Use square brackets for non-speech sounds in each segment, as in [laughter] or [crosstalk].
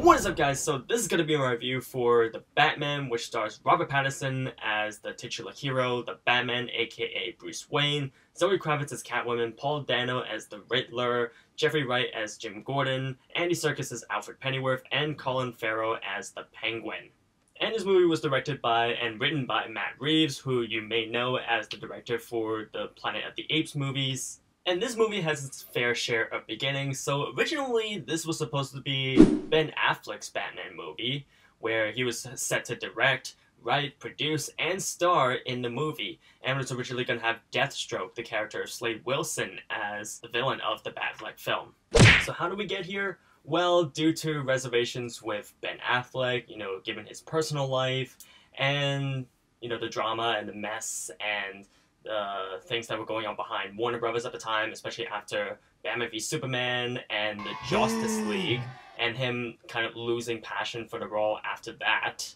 What is up guys, so this is going to be my review for The Batman, which stars Robert Pattinson as the titular hero, the Batman aka Bruce Wayne, Zoe Kravitz as Catwoman, Paul Dano as the Riddler, Jeffrey Wright as Jim Gordon, Andy Serkis as Alfred Pennyworth, and Colin Farrell as the Penguin. And this movie was directed by and written by Matt Reeves, who you may know as the director for the Planet of the Apes movies. And this movie has its fair share of beginnings, so originally this was supposed to be Ben Affleck's Batman movie, where he was set to direct, write, produce, and star in the movie, and was originally going to have Deathstroke, the character of Slade Wilson, as the villain of the Batfleck film. So how do we get here? Well, due to reservations with Ben Affleck, you know, given his personal life, and, you know, the drama and the mess and uh, things that were going on behind Warner Brothers at the time, especially after Batman v Superman and the Justice League, and him kind of losing passion for the role after that.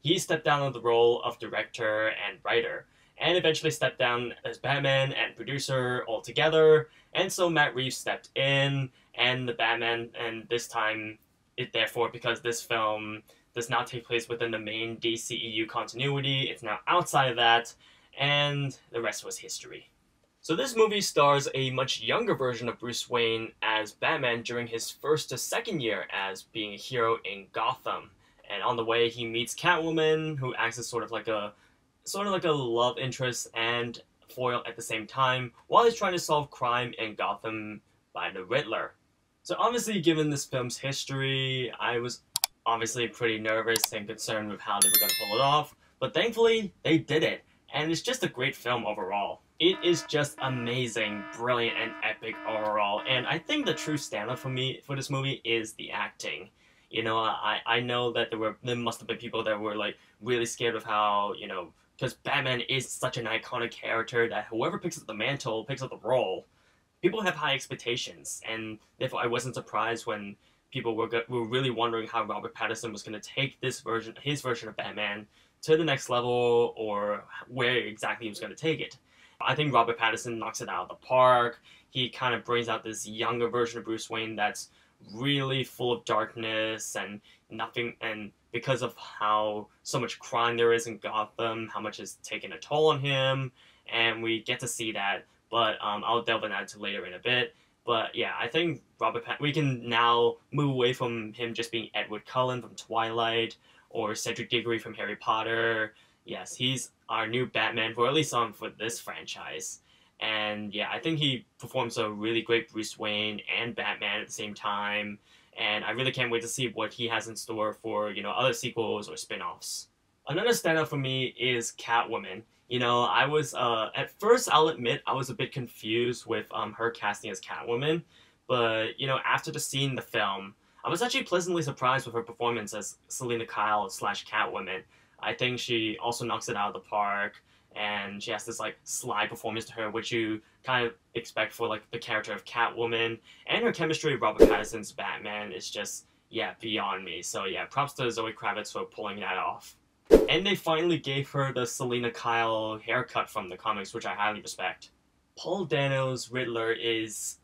He stepped down on the role of director and writer, and eventually stepped down as Batman and producer altogether. And so Matt Reeves stepped in, and the Batman, and this time, it therefore, because this film does not take place within the main DCEU continuity, it's now outside of that and the rest was history. So this movie stars a much younger version of Bruce Wayne as Batman during his first to second year as being a hero in Gotham. And on the way he meets Catwoman, who acts as sort of like a sort of like a love interest and foil at the same time, while he's trying to solve crime in Gotham by the Riddler. So obviously given this film's history, I was obviously pretty nervous and concerned with how they were going to pull it off, but thankfully they did it and it's just a great film overall. It is just amazing, brilliant, and epic overall, and I think the true standout for me for this movie is the acting. You know, I, I know that there were there must have been people that were like really scared of how you know because Batman is such an iconic character that whoever picks up the mantle picks up the role. People have high expectations, and therefore I wasn't surprised when people were were really wondering how Robert Pattinson was going to take this version, his version of Batman, to the next level or where exactly he was going to take it. I think Robert Pattinson knocks it out of the park. He kind of brings out this younger version of Bruce Wayne that's really full of darkness and nothing and because of how so much crime there is in Gotham, how much has taken a toll on him, and we get to see that. But um, I'll delve into that later in a bit. But yeah, I think Robert we can now move away from him just being Edward Cullen from Twilight or Cedric Diggory from Harry Potter. Yes, he's our new Batman for at least on for this franchise. And yeah, I think he performs a really great Bruce Wayne and Batman at the same time. And I really can't wait to see what he has in store for, you know, other sequels or spin-offs. Another standout for me is Catwoman. You know, I was, uh, at first, I'll admit, I was a bit confused with um, her casting as Catwoman. But, you know, after the scene in the film, I was actually pleasantly surprised with her performance as Selina Kyle slash Catwoman. I think she also knocks it out of the park, and she has this like sly performance to her, which you kind of expect for like the character of Catwoman, and her chemistry with Robert Pattinson's Batman is just yeah beyond me. So yeah, props to Zoe Kravitz for pulling that off. And they finally gave her the Selina Kyle haircut from the comics, which I highly respect. Paul Dano's Riddler is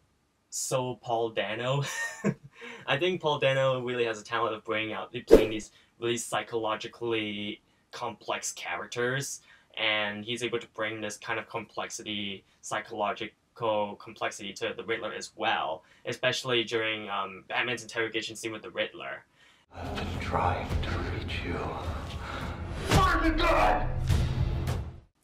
so Paul Dano. [laughs] I think Paul Dano really has a talent of bringing out, playing these really psychologically complex characters, and he's able to bring this kind of complexity, psychological complexity to the Riddler as well, especially during um, Batman's interrogation scene with the Riddler. I've been trying to reach you. Find the gun!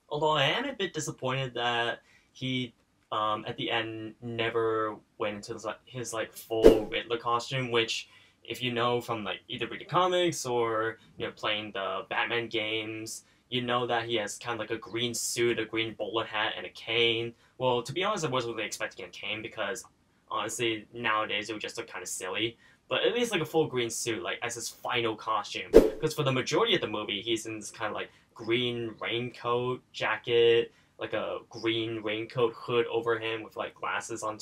Although I am a bit disappointed that he um, at the end never went into his, his like full Riddler costume, which if you know from like either reading comics or you know playing the Batman games, you know that he has kind of like a green suit, a green bowler hat, and a cane. Well, to be honest, I wasn't really expecting a cane because honestly nowadays it would just look kind of silly. But at least like a full green suit, like as his final costume. Because for the majority of the movie, he's in this kind of like green raincoat, jacket, like a green raincoat hood over him with like glasses on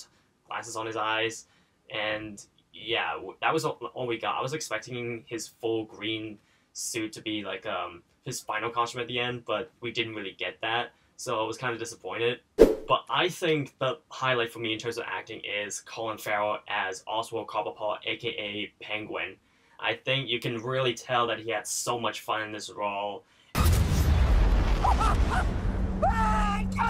glasses on his eyes, and yeah, that was all, all we got. I was expecting his full green suit to be like um his final costume at the end, but we didn't really get that, so I was kind of disappointed. But I think the highlight for me in terms of acting is Colin Farrell as Oswald Cobblepot, aka Penguin. I think you can really tell that he had so much fun in this role.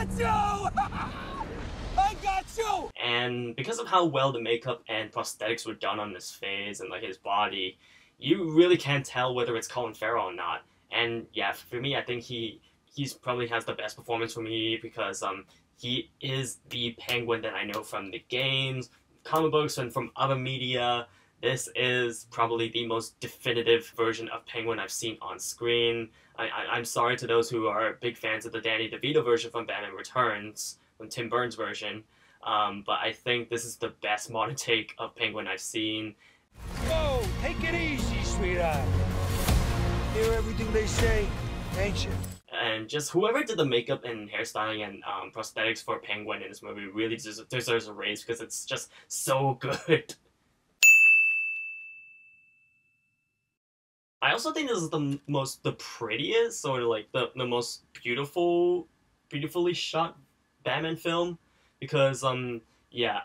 Got you! [laughs] I got you! And because of how well the makeup and prosthetics were done on his face and like his body, you really can't tell whether it's Colin Farrell or not. And yeah, for me, I think he he's probably has the best performance for me because um he is the Penguin that I know from the games, comic books, and from other media. This is probably the most definitive version of Penguin I've seen on screen. I, I, am sorry to those who are big fans of the Danny DeVito version from Batman Returns, from Tim Burton's version, um, but I think this is the best modern [laughs] take of Penguin I've seen. Whoa, take it easy, sweetheart. Hear everything they say, ain't you? And just whoever did the makeup and hairstyling and um, prosthetics for Penguin in this movie really deserves a raise because it's just so [laughs] good. I also think this is the most the prettiest or like the, the most beautiful beautifully shot Batman film because um yeah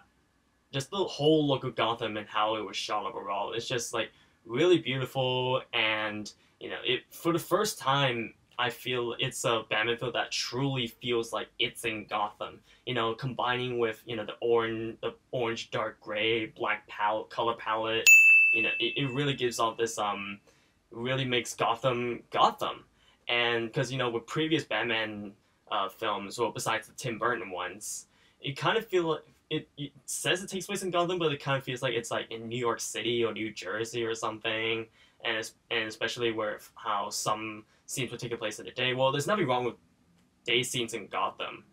just the whole look of Gotham and how it was shot overall it's just like really beautiful and you know it for the first time I feel it's a Batman film that truly feels like it's in Gotham. You know, combining with you know the orange, the orange, dark gray, black palette, color palette. You know, it, it really gives off this um really makes Gotham Gotham. And because you know with previous Batman uh, films, well besides the Tim Burton ones, it kind of feel like it, it says it takes place in Gotham, but it kind of feels like it's like in New York City or New Jersey or something. And and especially where how some scenes would take place in the day. Well, there's nothing wrong with day scenes in Gotham,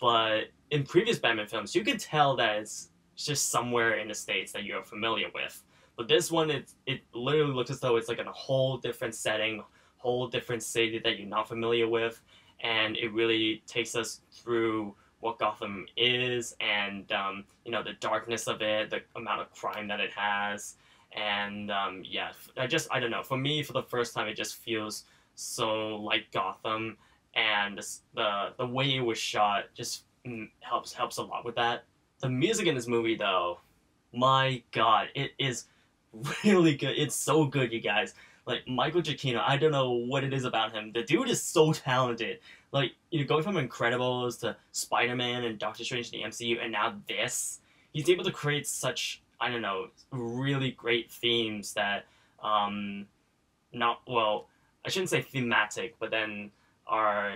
but in previous Batman films, you could tell that it's just somewhere in the states that you're familiar with. But this one, it it literally looks as though it's like in a whole different setting, whole different city that you're not familiar with, and it really takes us through what Gotham is and um, you know the darkness of it, the amount of crime that it has, and um, yeah, I just I don't know. For me, for the first time, it just feels so like Gotham, and the the way it was shot just mm, helps helps a lot with that. The music in this movie, though, my God, it is [laughs] really good. It's so good, you guys. Like Michael Giacchino, I don't know what it is about him. The dude is so talented. Like you know, going from Incredibles to Spider Man and Doctor Strange in the MCU, and now this, he's able to create such I don't know, really great themes that um, not well. I shouldn't say thematic, but then are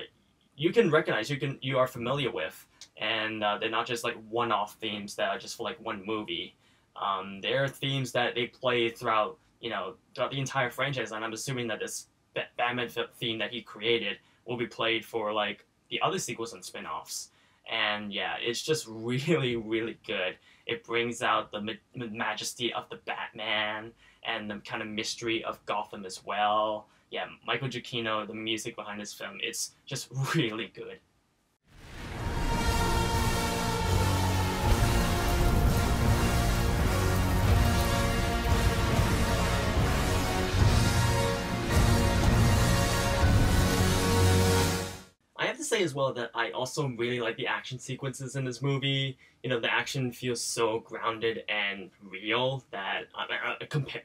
you can recognize, you can you are familiar with, and uh, they're not just like one-off themes that are just for like one movie. Um, there are themes that they play throughout, you know, throughout the entire franchise, and I'm assuming that this Batman theme that he created will be played for like the other sequels and spin-offs. And yeah, it's just [laughs] really, really good. It brings out the ma- majesty of the Batman and the kind of mystery of Gotham as well. Yeah, Michael Giacchino, the music behind this film, it's just [laughs] really good. Say as well that I also really like the action sequences in this movie. You know, the action feels so grounded and real that uh, uh, compare,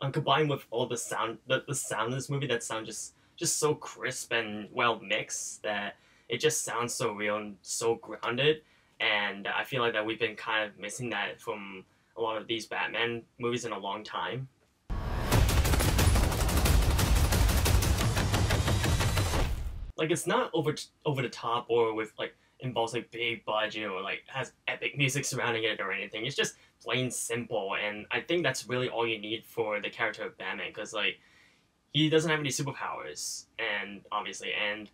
uh, combined with all the sound, the, the sound in this movie that sound just just so crisp and well mixed that it just sounds so real and so grounded. And I feel like that we've been kind of missing that from a lot of these Batman movies in a long time. Like it's not over over the top or with like involves like big budget or like has epic music surrounding it or anything. It's just plain simple, and I think that's really all you need for the character of Batman because like he doesn't have any superpowers, and obviously, and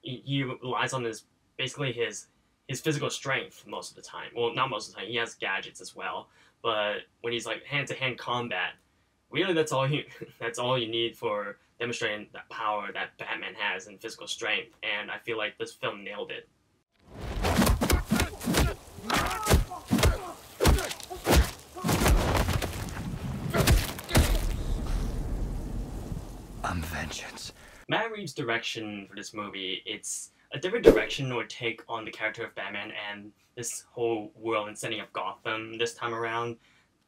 he, he relies on his basically his his physical strength most of the time. Well, not most of the time. He has gadgets as well, but when he's like hand to hand combat, really that's all you [laughs] that's all you need for demonstrating that power that Batman has and physical strength, and I feel like this film nailed it. I'm vengeance. Matt Reeves' direction for this movie, it's a different direction or take on the character of Batman and this whole world and setting of Gotham this time around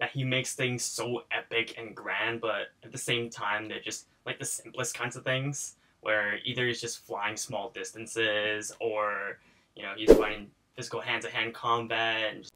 that he makes things so epic and grand, but at the same time, they're just like the simplest kinds of things, where either he's just flying small distances, or you know he's fighting physical hand-to-hand combat. And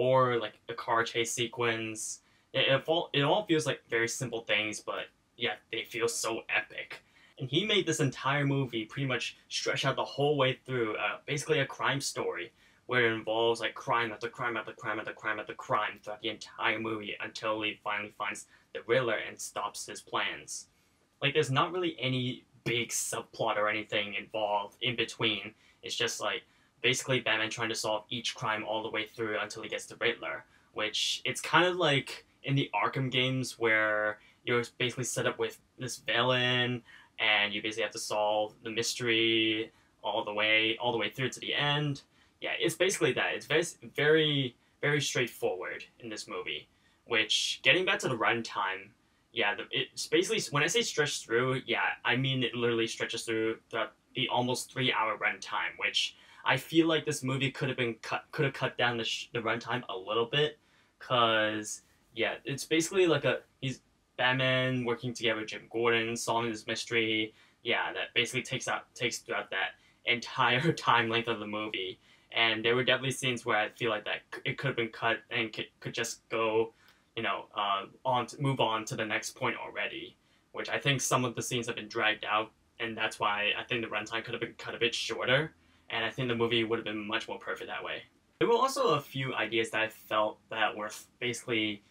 or like a car chase sequence. It, it, all, it all feels like very simple things, but yeah, they feel so epic. And he made this entire movie pretty much stretch out the whole way through, uh, basically a crime story, where it involves like crime after crime after crime after crime after crime throughout the entire movie until he finally finds the Riddler and stops his plans. Like, there's not really any big subplot or anything involved in between. It's just like basically Batman trying to solve each crime all the way through until he gets to Riddler, which it's kind of like in the Arkham games where you're basically set up with this villain and you basically have to solve the mystery all the way all the way through to the end. Yeah, it's basically that. It's very very very straightforward in this movie. Which getting back to the runtime, yeah, the, it's basically when I say stretch through, yeah, I mean it literally stretches through the the almost three hour runtime, which I feel like this movie could have been cut could have cut down the the runtime a little bit, cause yeah, it's basically like a he's Batman working together with Jim Gordon solving this mystery. Yeah, that basically takes out takes throughout that entire [laughs] time length of the movie. And there were definitely scenes where I feel like that it could have been cut and could, could just go, you know, uh, on to, move on to the next point already. Which I think some of the scenes have been dragged out, and that's why I think the runtime could have been cut a bit shorter and I think the movie would have been much more perfect that way. There were also a few ideas that I felt that were basically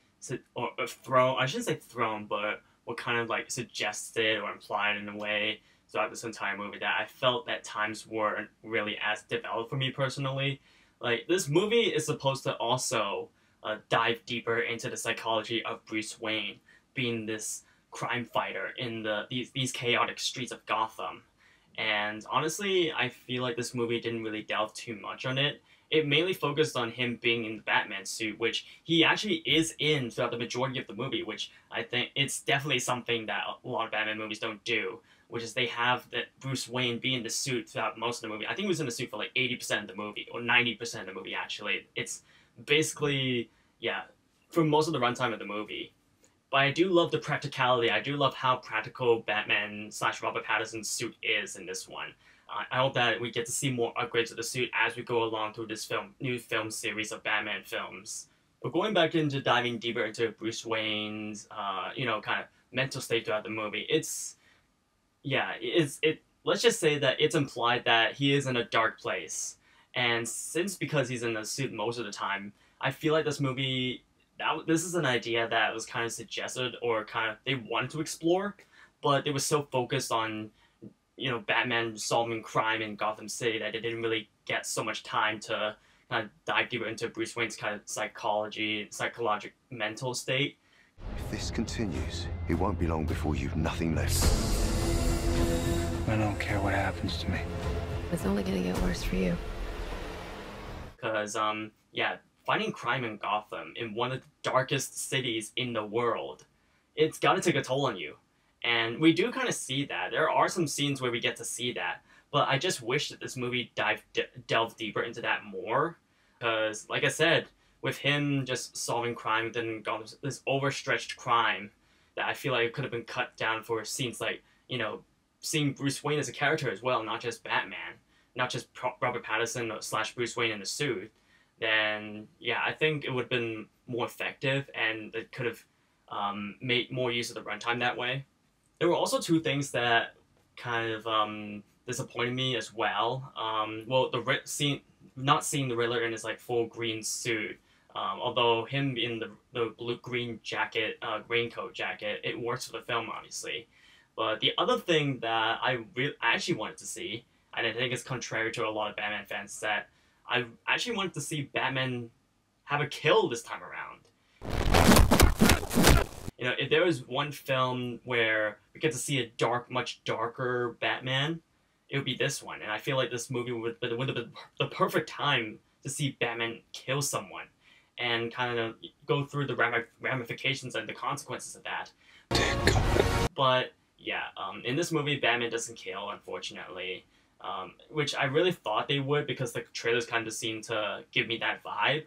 or thrown. I shouldn't say thrown, but were kind of like suggested or implied in a way throughout this entire movie that I felt that times weren't really as developed for me personally. Like this movie is supposed to also uh, dive deeper into the psychology of Bruce Wayne being this crime fighter in the these these chaotic streets of Gotham and honestly, I feel like this movie didn't really delve too much on it. It mainly focused on him being in the Batman suit, which he actually is in throughout the majority of the movie, which I think it's definitely something that a lot of Batman movies don't do, which is they have that Bruce Wayne be in the suit throughout most of the movie. I think he was in the suit for like 80% of the movie, or 90% of the movie actually. It's basically, yeah, for most of the runtime of the movie. But I do love the practicality. I do love how practical Batman slash Robert Pattinson's suit is in this one. I hope that we get to see more upgrades of the suit as we go along through this film, new film series of Batman films. But going back into diving deeper into Bruce Wayne's, uh, you know, kind of mental state throughout the movie, it's, yeah, it's it. Let's just say that it's implied that he is in a dark place, and since because he's in the suit most of the time, I feel like this movie that this is an idea that was kind of suggested or kind of they wanted to explore, but it was so focused on you know Batman solving crime in Gotham City that it didn't really get so much time to kind of dive deeper into Bruce Wayne's kind of psychology, psychological mental state. If this continues, it won't be long before you've nothing left. I don't care what happens to me. It's only gonna get worse for you. Because um yeah, fighting crime in Gotham, in one of the darkest cities in the world, it's got to take a toll on you. And we do kind of see that. There are some scenes where we get to see that, but I just wish that this movie dive de- delved deeper into that more. Because, like I said, with him just solving crime within Gotham, this overstretched crime, that I feel like it could have been cut down for scenes like, you know, seeing Bruce Wayne as a character as well, not just Batman, not just Robert Pattinson slash Bruce Wayne in the suit then yeah, I think it would have been more effective and it could have um, made more use of the runtime that way. There were also two things that kind of um, disappointed me as well. Um, well, the scene, not seeing the Riddler in his like full green suit. Um, although him in the the blue green jacket, uh, raincoat jacket, it works for the film obviously. But the other thing that I re- actually wanted to see, and I think it's contrary to a lot of Batman fans, that I actually wanted to see Batman have a kill this time around. You know, if there was one film where we get to see a dark, much darker Batman, it would be this one. And I feel like this movie would, would have been the perfect time to see Batman kill someone and kind of go through the ramifications and the consequences of that. But yeah, um, in this movie, Batman doesn't kill, unfortunately. um, which I really thought they would because the trailers kind of seemed to give me that vibe.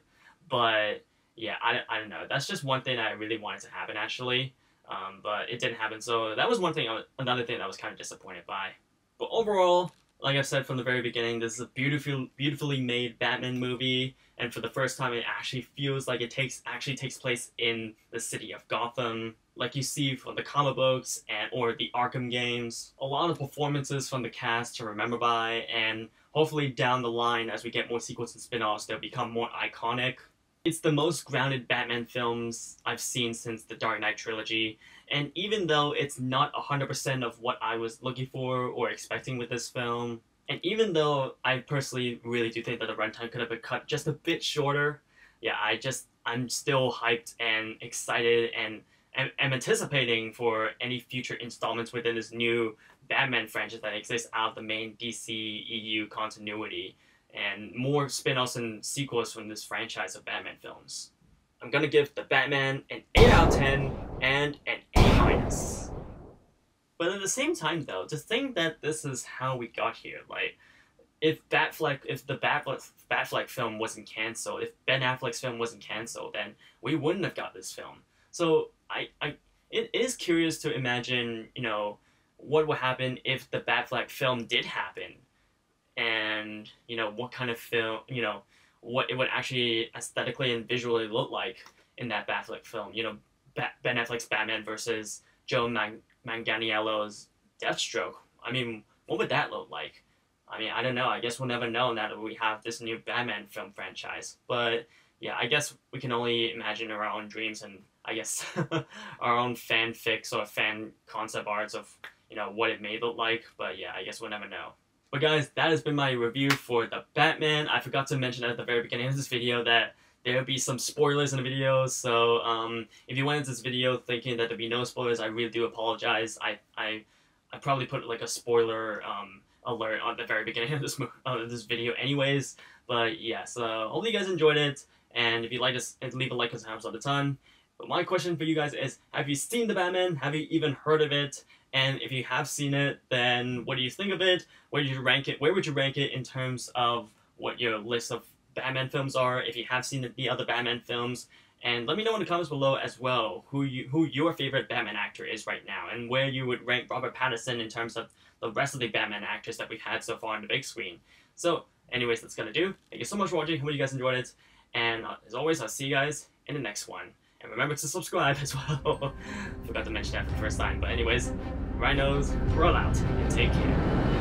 But yeah, I, I don't know. That's just one thing I really wanted to happen actually, um, but it didn't happen. So that was one thing. I was, another thing I was kind of disappointed by. But overall, like I've said from the very beginning, this is a beautiful, beautifully made Batman movie, and for the first time, it actually feels like it takes actually takes place in the city of Gotham, like you see from the comic books and or the Arkham games. A lot of performances from the cast to remember by, and hopefully down the line, as we get more sequels and spin-offs, they'll become more iconic. It's the most grounded Batman films I've seen since the Dark Knight trilogy, and even though it's not 100% of what I was looking for or expecting with this film, and even though I personally really do think that the runtime could have been cut just a bit shorter, yeah, I just, I'm still hyped and excited and am anticipating for any future installments within this new Batman franchise that exists out of the main DC EU continuity, and more spin offs and sequels from this franchise of Batman films. I'm gonna give the Batman an 8 out of 10 and an A minus. But at the same time, though, to think that this is how we got here, like, if Batfleck, if the Batfleck, Batfleck film wasn't canceled, if Ben Affleck's film wasn't canceled, then we wouldn't have got this film. So I, I, it is curious to imagine, you know, what would happen if the Batfleck film did happen, and you know what kind of film, you know, what it would actually aesthetically and visually look like in that Batfleck film. You know, Ben Affleck's Batman versus Joe Man- Manganiello's Deathstroke. I mean, what would that look like? I mean, I don't know. I guess we'll never know now that we have this new Batman film franchise. But yeah, I guess we can only imagine our own dreams and I guess [laughs] our own fanfics or fan concept arts of you know what it may look like. But yeah, I guess we'll never know. But guys, that has been my review for the Batman. I forgot to mention at the very beginning of this video that there will be some spoilers in the video. So um, if you went into this video thinking that there'd be no spoilers, I really do apologize. I I, I probably put like a spoiler um, alert on the very beginning of this of this video, anyways. But yeah, so hopefully you guys enjoyed it. And if you like this, leave a like because it helps all a time. But my question for you guys is, have you seen the Batman? Have you even heard of it? And if you have seen it, then what do you think of it? Where do you rank it? Where would you rank it in terms of what your list of Batman films are? If you have seen the other Batman films, and let me know in the comments below as well who you who your favorite Batman actor is right now, and where you would rank Robert Pattinson in terms of the rest of the Batman actors that we've had so far on the big screen. So, anyways, that's gonna do. Thank you so much for watching. Hope you guys enjoyed it, and uh, as always, I'll see you guys in the next one. And remember to subscribe as well. [laughs] Forgot to mention that for the first time. But anyways, rhinos, roll out, and take care.